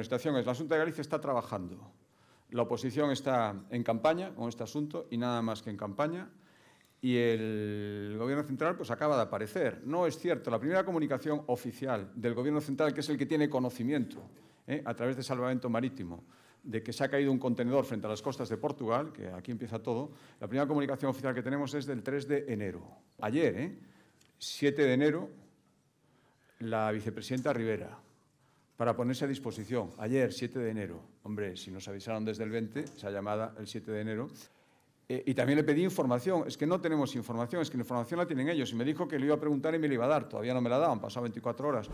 La situación es, la Junta de Galicia está trabajando, la oposición está en campaña con este asunto y nada más que en campaña, y el Gobierno Central pues acaba de aparecer. No es cierto, la primera comunicación oficial del Gobierno Central, que es el que tiene conocimiento ¿eh? a través de salvamento marítimo, de que se ha caído un contenedor frente a las costas de Portugal, que aquí empieza todo, la primera comunicación oficial que tenemos es del 3 de enero. Ayer, ¿eh? 7 de enero, la vicepresidenta Rivera, para ponerse a disposición. Ayer, 7 de enero. Hombre, si nos avisaron desde el 20, esa llamada el 7 de enero. Eh, y también le pedí información. Es que no tenemos información, es que la información la tienen ellos. Y me dijo que le iba a preguntar y me la iba a dar. Todavía no me la daban, pasado 24 horas.